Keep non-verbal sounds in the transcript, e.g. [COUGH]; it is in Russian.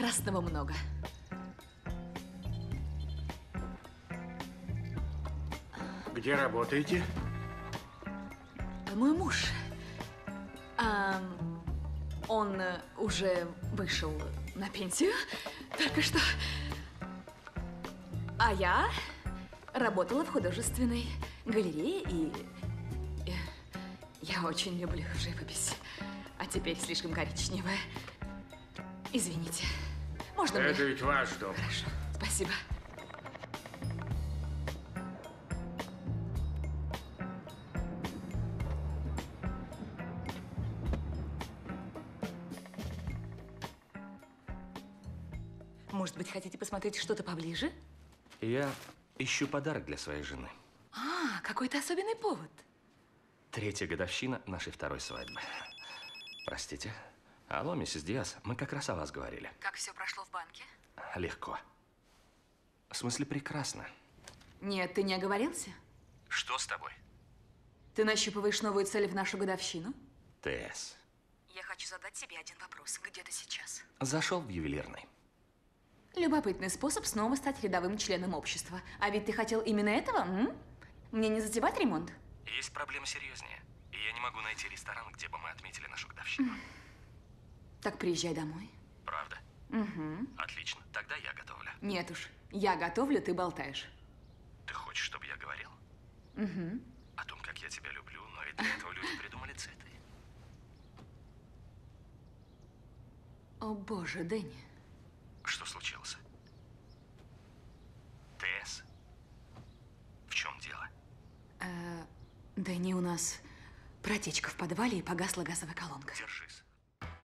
красного много. Где работаете? Мой муж. а, он э, уже вышел на пенсию только что. А я работала в художественной галерее и... э, Я очень люблю живопись. А теперь слишком коричневая. Извините. Можно мне? Это ведь ваш дом. Хорошо, спасибо. Может быть, хотите посмотреть что-то поближе? Я ищу подарок для своей жены. А, какой-то особенный повод. Третья годовщина нашей второй свадьбы. Простите. Алло, миссис Диас, мы как раз о вас говорили. Как все прошло в банке? Легко. В смысле, прекрасно. Нет, ты не оговорился? Что с тобой? Ты нащупываешь новую цель в нашу годовщину? ТС. Я хочу задать тебе один вопрос. Где ты сейчас? Зашел в ювелирный. Любопытный способ снова стать рядовым членом общества. А ведь ты хотел именно этого, м? Мне не затевать ремонт? Есть проблема серьезнее. И я не могу найти ресторан, где бы мы отметили нашу годовщину. [LAUGHS] Так приезжай домой. Правда? Угу. Отлично. Тогда я готовлю. Нет уж, я готовлю, ты болтаешь. Ты хочешь, чтобы я говорил? Угу. О том, как я тебя люблю, но и для этого люди придумали цветы. О боже, Дэнни. Что случилось? ТС? В чем дело? Дэнни, у нас протечка в подвале и погасла газовая колонка. Держись.